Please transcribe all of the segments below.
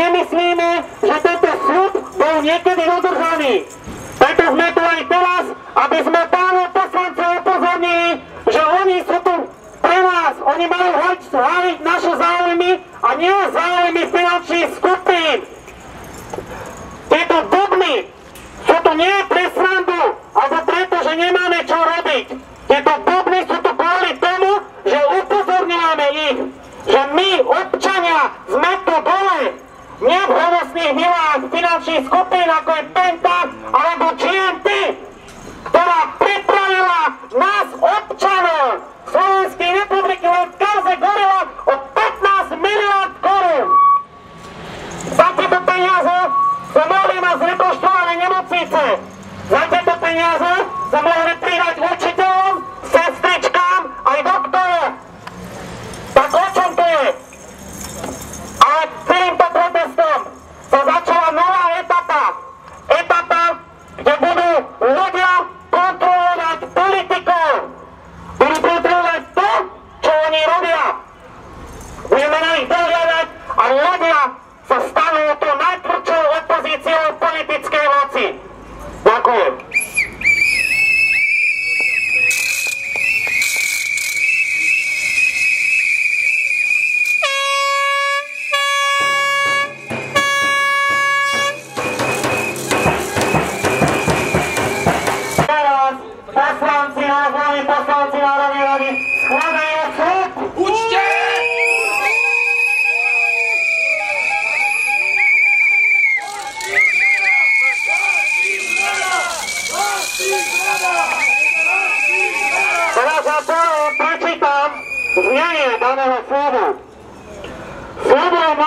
nemyslíme, že tento sľub bol niekedy dodržaný. Preto sme tu aj teraz, aby sme pánov poslancov upozornili, že oni sú tu pre nás, oni majú hájiť naše záujmy a nie záujmy finančných skupín. Tieto dogmy sú tu nie pre srandu, alebo preto, že nemáme čo robiť. Tieto dogmy sú tu kvôli tomu, že upozorňujeme ich, že my, občania, sme tu dole, nie v honosných milách finančných skupín, ako je Penta alebo GMP, ktorá pripravila nás, občanov Slovenskej republiky, len v kauze gorila o 15 miliard korún. Za tieto peniaze sme mohli mať zrekonštruované nemocnice. Za tieto peniaze sme mohli pridať učiteľom,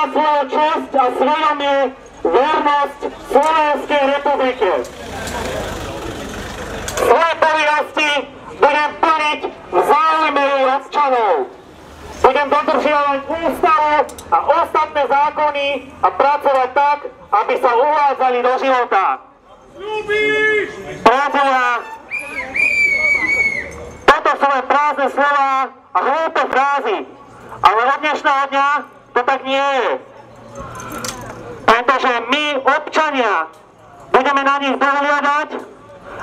Na svoju čest a svedomie vernosť Slovenskej republike. Svoje povinnosti budem plniť v záujme občanov. Budem dodržiavať ústavu a ostatné zákony a pracovať tak, aby sa uvádzali do života. Priatelia, toto sú len prázdne slova a hlúpe frázy. Ale od dnešného dňa to tak nie je. Pretože my, občania, budeme na nich dohľadať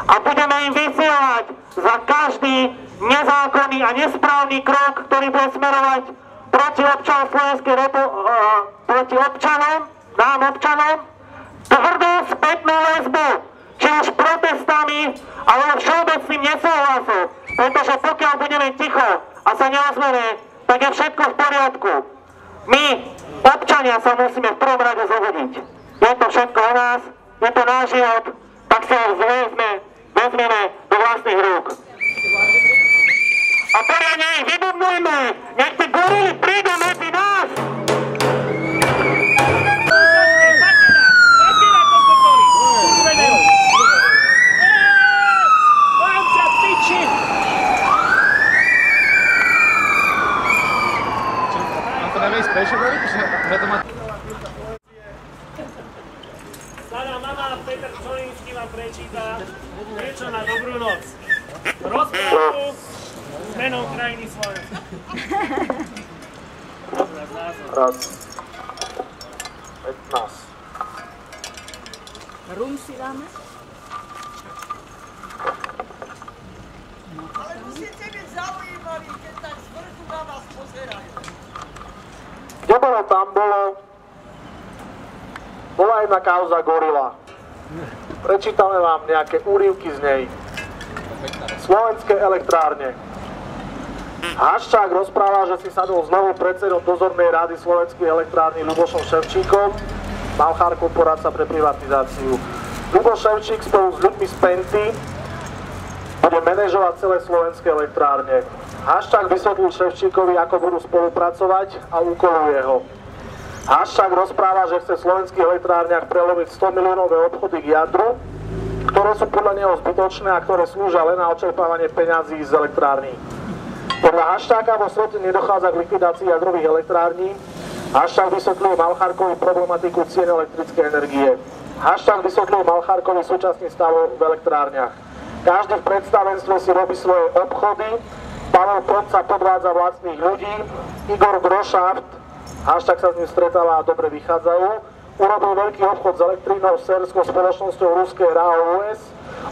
a budeme im vysielať za každý nezákonný a nesprávny krok, ktorý bude smerovať proti občanom Slovenskej repu- uh, proti občanom, nám občanom, tvrdú spätnú väzbu, či už protestami, alebo všeobecným nesúhlasom. Pretože pokiaľ budeme ticho a sa neozveme, tak je všetko v poriadku. My, občania, sa musíme v prvom rade zobudiť. Je to všetko o nás, je to náš život, tak si ho vezme, vezmeme do vlastných rúk. A poriadne ich vybudnujme, nech tí gorily prídu medzi nás. A to nevieš prečo robiť? Že že to má... Stará mama Peter Čolinsky vám prečíta niečo na dobrú noc. Rozprávku s menom krajiny Slovenska. Dobrá, názor. Raz. 15. Rum si dáme? Ale musíte byť zaujímaví, keď tak z vrchu na vás pozerajú. Kde bolo, tam bolo. Bola kauza gorila. Prečítame vám nejaké úryvky z nej. Slovenské elektrárne. Haščák rozpráva, že si sadol znovu predsedom dozornej rady Slovenských elektrární Lubošom Ševčíkom, Malchár korporácia pre privatizáciu. Luboš Ševčík spolu s ľuďmi z Penty bude manažovať celé slovenské elektrárne. Haščák vysvetlil Ševčíkovi, ako budú spolupracovať a úkoluje ho. Haščák rozpráva, že chce v slovenských elektrárniach prelomiť 100 miliónové obchody k jadru, ktoré sú podľa neho zbytočné a ktoré slúžia len na očerpávanie peňazí z elektrární. Podľa Haštáka vo svete nedochádza k likvidácii jadrových elektrární. Hašták vysvetľuje Malcharkovi problematiku cien elektrickej energie. Hašták vysvetľuje Malcharkovi súčasný stav v elektrárniach. Každý v predstavenstve si robí svoje obchody, Pavel Podca podvádza vlastných ľudí, Igor Grošaft, Hašták sa s ním stretáva a dobre vychádzajú, urobil veľký obchod s elektrínou serskou spoločnosťou ruskej RAO US,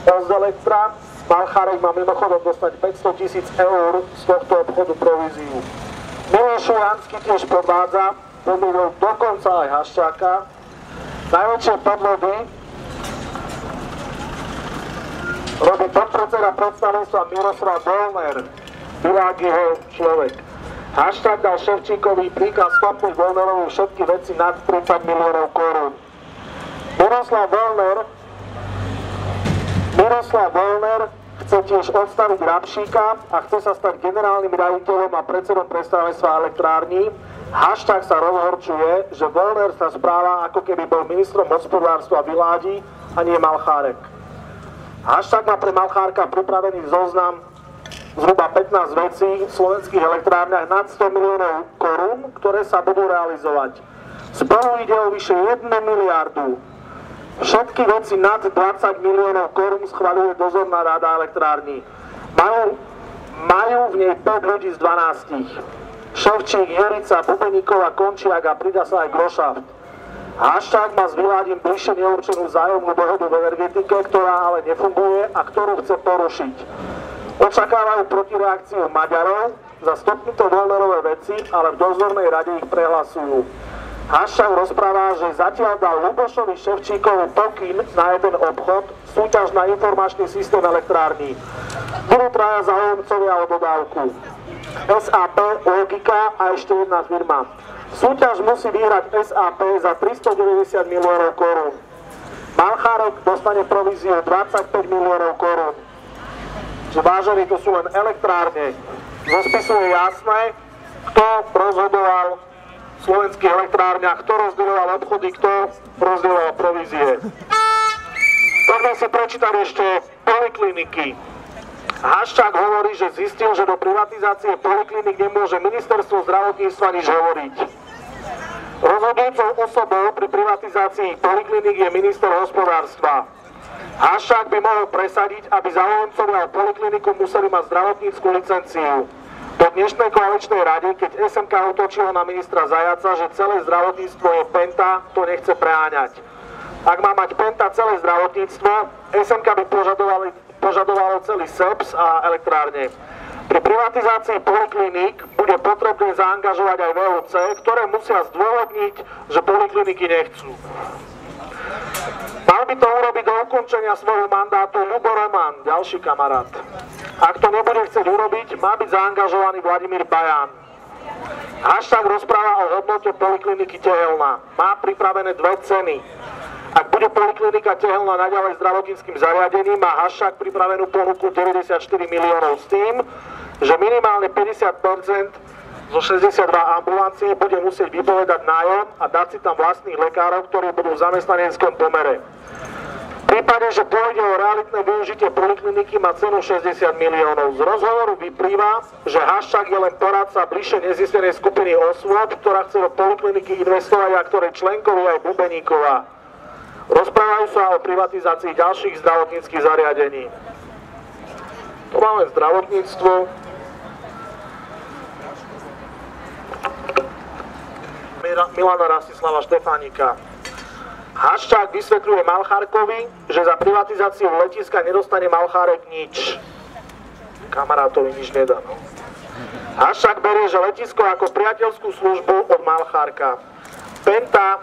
Ozdelektra, Malcharek má mimochodom dostať 500 tisíc eur z tohto obchodu províziu. Miloš Jansky tiež podvádza, podvodil dokonca aj Haščáka. Najväčšie podvody robí podpredseda predstavenstva Miroslav Dolner, Világiho človek. Hashtag dal Ševčíkovi príkaz stopnúť Dolnerovi všetky veci nad 30 miliónov korún. Miroslav Dolner Miroslav Volner chce tiež odstaviť Rabšíka a chce sa stať generálnym riaditeľom a predsedom predstavenstva elektrární. Hashtag sa rozhorčuje, že Volner sa správa ako keby bol ministrom hospodárstva Viládi a nie Malchárek. Hashtag má pre Malchárka pripravený zoznam zhruba 15 vecí v slovenských elektrárniach nad 100 miliónov korún, ktoré sa budú realizovať. Spolu ide o vyše 1 miliardu Všetky veci nad 20 miliónov korún schvaľuje dozorná rada elektrární. Majú, majú v nej 5 ľudí z 12. Ševčík, Jerica, Bubeníková, Končiak a prida sa aj Grošaft. Hashtag má s Viládim bližšie neurčenú zájomnú dohodu v energetike, ktorá ale nefunguje a ktorú chce porušiť. Očakávajú protireakciu Maďarov za stopnuté voľnerové veci, ale v dozornej rade ich prehlasujú. Haščák rozpráva, že zatiaľ dal Lubošovi Ševčíkovi pokyn na jeden obchod, súťaž na informačný systém elektrární. Budú traja záujemcovia o dodávku. SAP, Logika a ešte jedna firma. Súťaž musí vyhrať SAP za 390 miliónov korún. Malchárek dostane províziu 25 miliónov korún. Čiže vážení, to sú len elektrárne. Zo spisu je jasné, kto rozhodoval v slovenských elektrárniach, kto rozdieloval obchody, kto rozdieloval provízie. Poďme si prečítať ešte polikliniky. Haščák hovorí, že zistil, že do privatizácie poliklinik nemôže ministerstvo zdravotníctva nič hovoriť. Rozhodujúcou osobou pri privatizácii poliklinik je minister hospodárstva. Haščák by mohol presadiť, aby záujemcovia o polikliniku museli mať zdravotníckú licenciu po dnešnej koaličnej rade, keď SMK utočila na ministra Zajaca, že celé zdravotníctvo je penta, to nechce preháňať. Ak má mať penta celé zdravotníctvo, SMK by požadovalo celý SEPS a elektrárne. Pri privatizácii polikliník bude potrebné zaangažovať aj VOC, ktoré musia zdôvodniť, že polikliniky nechcú. Mal by to urobiť do ukončenia svojho mandátu Lubo Roman, ďalší kamarát. Ak to nebude chcieť urobiť, má byť zaangažovaný Vladimír Baján. Hashtag rozpráva o hodnote polikliniky Tehelna. Má pripravené dve ceny. Ak bude poliklinika Tehelna naďalej zdravotníckým zariadením, má hashtag pripravenú ponuku 94 miliónov s tým, že minimálne 50 zo 62 ambulancií bude musieť vypovedať nájom a dať si tam vlastných lekárov, ktorí budú v zamestnaneckom pomere prípade, že pôjde o realitné využitie polikliniky, má cenu 60 miliónov. Z rozhovoru vyplýva, že Haščák je len poradca bližšie nezistenej skupiny osôb, ktorá chce do polikliniky investovať a ktorej členkovi aj Bubeníková. Rozprávajú sa o privatizácii ďalších zdravotníckých zariadení. Tu máme zdravotníctvo. Milana Rastislava Štefánika. Haščák vysvetľuje Malchárkovi, že za privatizáciu letiska nedostane Malchárek nič. Kamarátovi nič nedá. No. Haščák berie, že letisko ako priateľskú službu od Malchárka. Penta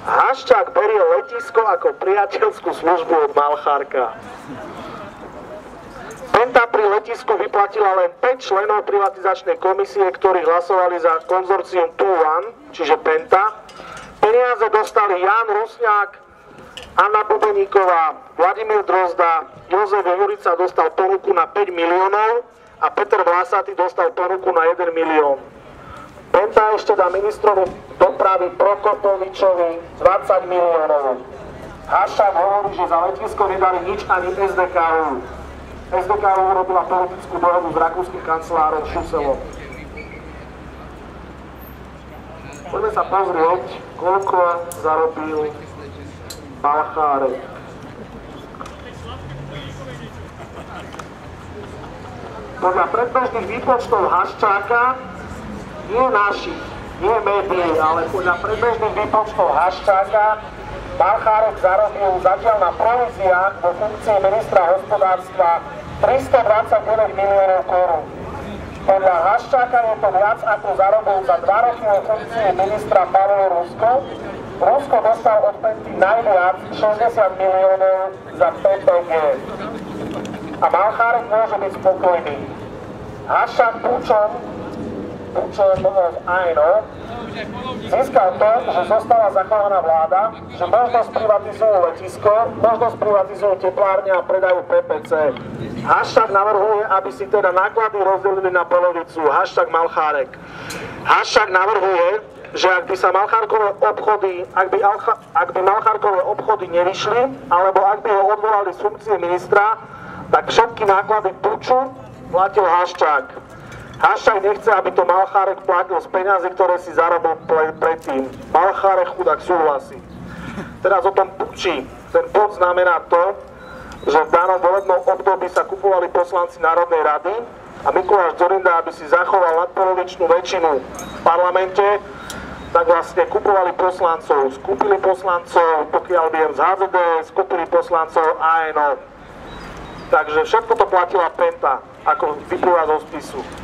Haščák berie letisko ako priateľskú službu od Malchárka. Penta pri letisku vyplatila len 5 členov privatizačnej komisie, ktorí hlasovali za konzorcium 2 čiže Penta, Peniaze dostali Jan Rusňák, Anna Bubeníková, Vladimír Drozda, Jozef Jurica dostal ponuku na 5 miliónov a Peter Vlasaty dostal ponuku na 1 milión. Penta ešte dá ministrovi dopravy Prokopovičovi 20 miliónov. Hašák hovorí, že za letisko nedali nič ani SDKU. SDK urobila politickú dohodu s rakúskym kancelárom Šuselom. Poďme sa pozrieť, koľko zarobil Balchárek. Podľa predbežných výpočtov Haščáka, nie našich, nie médií, ale podľa predbežných výpočtov Haščáka, Balchárek zarobil zatiaľ na províziách vo funkcii ministra hospodárstva 329 miliónov korún. Podľa Haščáka je to viac ako zarobil za dva roky funkcii ministra Pavel Rusko. Rusko dostal od Penty najviac 60 miliónov za PPG. A Malchárek môže byť spokojný. Haščák Pučom, Pučom Ajno, získal to, že zostala zachovaná vláda, že možno sprivatizujú letisko, možno sprivatizujú teplárne a predajú PPC. Haščák navrhuje, aby si teda náklady rozdelili na polovicu. Haščák Malchárek. Haščák navrhuje, že ak by sa Malchárkové obchody, ak by, Alcha, ak by Malchárkové obchody nevyšli, alebo ak by ho odvolali z funkcie ministra, tak všetky náklady puču platil Haščák. Haščák nechce, aby to Malchárek platil z peňazí, ktoré si zarobil predtým. Malchárek chudák súhlasí. Teraz o tom puči. Ten put znamená to, že v danom volebnom období sa kupovali poslanci Národnej rady a Mikuláš Zorinda, aby si zachoval nadpolovičnú väčšinu v parlamente, tak vlastne kupovali poslancov. Skúpili poslancov, pokiaľ viem, z HZD, skúpili poslancov ANO. Takže všetko to platila Penta, ako vyplýva zo spisu.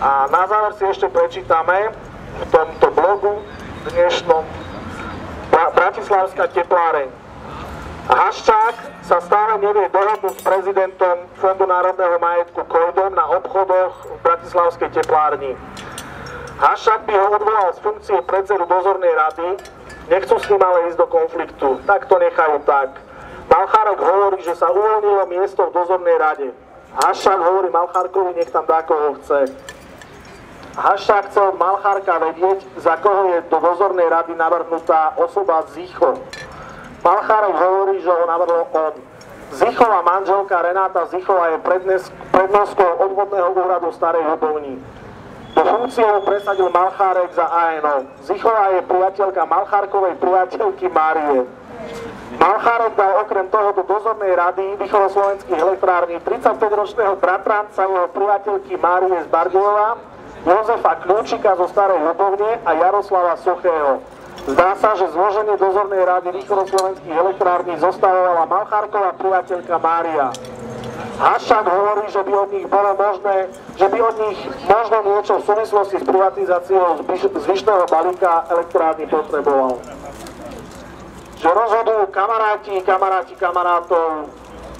A na záver si ešte prečítame v tomto blogu dnešnom Bratislavská tepláreň. Haščák sa stále nevie dohodnúť s prezidentom Fondu národného majetku Kojdom na obchodoch v Bratislavskej teplárni. Haščák by ho odvolal z funkcie predsedu dozornej rady, nechcú s ním ale ísť do konfliktu, tak to nechajú tak. Malchárek hovorí, že sa uvoľnilo miesto v dozornej rade. Haščák hovorí Malchárkovi, nech tam dá koho chce. Haščák chcel Malchárka vedieť, za koho je do dozornej rady navrhnutá osoba Zicho. Malchárek hovorí, že ho navrhol on. Zichová manželka Renáta Zichová je prednoskou odvodného úradu Starej Hubovní. Do funkcie ho presadil Malchárek za ANO. Zichová je priateľka Malchárkovej priateľky Márie. Malchárek dal okrem toho do dozornej rady východoslovenských elektrární 35-ročného bratranca jeho priateľky Márie z Bardejova, Jozefa Kľúčika zo Starej Hubovne a Jaroslava Suchého. Zdá sa, že zloženie dozornej rady východoslovenských elektrární zostavovala Malchárková priateľka Mária. Haščák hovorí, že by od nich bolo možné, že by od nich možno niečo v súvislosti s privatizáciou zvyšného balíka elektrárny potreboval. Že rozhodujú kamaráti, kamaráti kamarátov,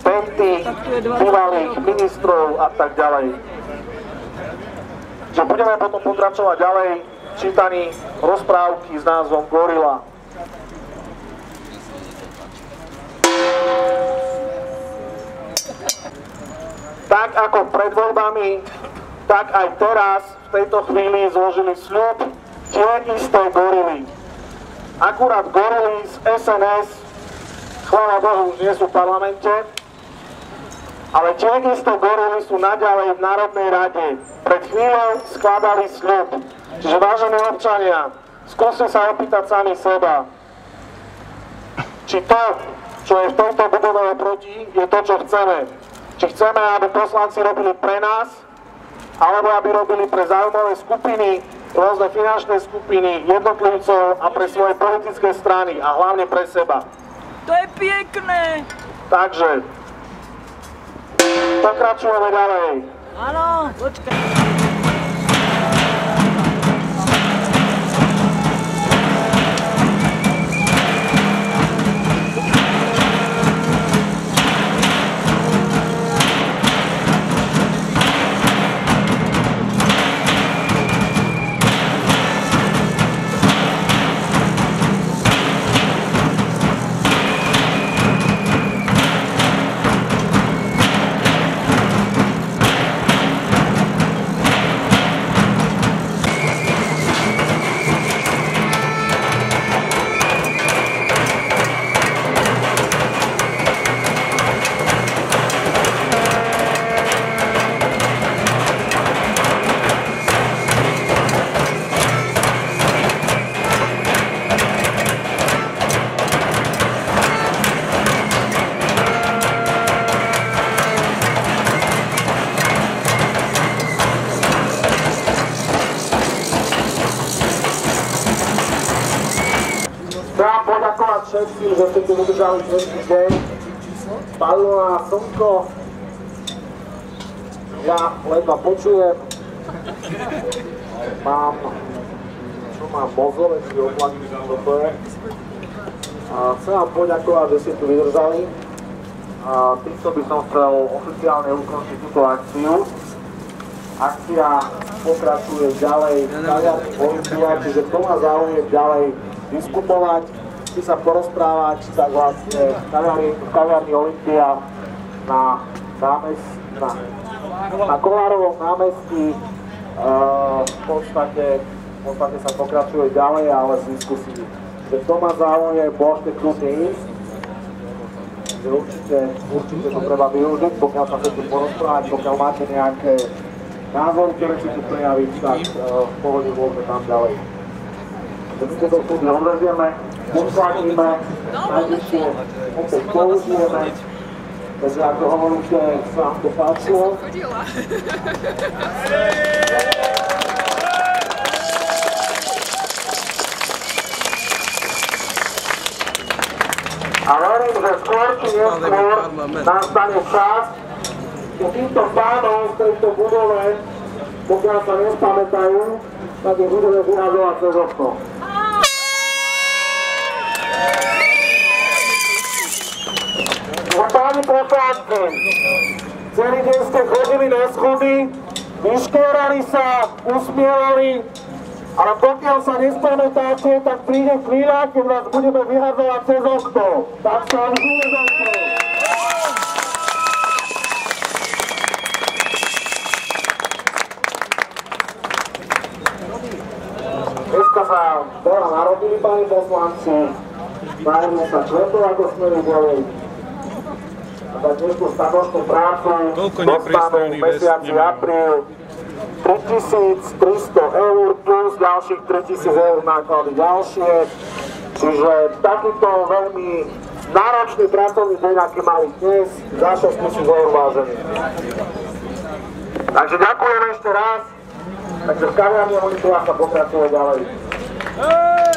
penty, bývalých ministrov a tak ďalej. Že budeme potom pokračovať ďalej čítaní rozprávky s názvom Gorila. Tak ako pred voľbami, tak aj teraz v tejto chvíli zložili sľub tie isté gorily. Akurát gorily z SNS, chvála Bohu, už nie sú v parlamente, ale tie isté gorily sú naďalej v Národnej rade. Pred chvíľou skladali sľub. Čiže vážení občania, skúste sa opýtať sami seba, či to, čo je v tomto budove oproti, je to, čo chceme. Či chceme, aby poslanci robili pre nás, alebo aby robili pre zaujímavé skupiny, rôzne finančné skupiny, jednotlivcov a pre svoje politické strany a hlavne pre seba. To je pekné. Takže, pokračujeme ďalej. Áno, počkaj. Tu udržali dnešný deň. Padlo na slnko. Ja ledva počujem. Mám, čo mám, mozole, či oblaky, čo to je. A chcem vám poďakovať, že ste tu vydržali. A týmto by som chcel oficiálne ukončiť túto akciu. Akcia pokračuje ďalej Olympia, čiže kto má záujem ďalej diskutovať, či sa porozprávať, tak vlastne v kaviarni, Olympia na, námest, na, na Kolárovom námestí uh, v, podstate, v podstate sa pokračuje ďalej, ale z diskusí. Že kto má záujem, môžete kľudne ísť že určite, určite to treba využiť, pokiaľ sa chcete porozprávať, pokiaľ máte nejaké názory, ktoré chcete prejaviť, tak uh, v pohode môžeme tam ďalej. Si to súdy odvezieme, uplatníme, najvyššie opäť použijeme, takže ako hovoríte, sa vám to páčilo. A verím, že skôr či neskôr nastane čas, že týmto pánom v tejto budove, pokiaľ sa nespamätajú, tak ich budeme vyhazovať cez okno. No poslanci, celý deň ste chodili na schody, vyškierali sa, usmievali, ale pokiaľ sa nespamätáte, tak príde chvíľa, keď vás budeme vyhadzovať cez okno. Tak sa už uvedete. Dneska sa veľa narodili, páni poslanci. Majme sa kvetov, ako sme videli. Za dnešnú stanočnú prácu dostanú v mesiaci apríl 3300 eur plus ďalších 3000 eur náklady ďalšie. Čiže takýto veľmi náročný pracovný deň, aký mali dnes, za 6000 eur vážený. Takže ďakujem ešte raz. Takže v kaviarni Olympia sa pokračuje ďalej. Hej!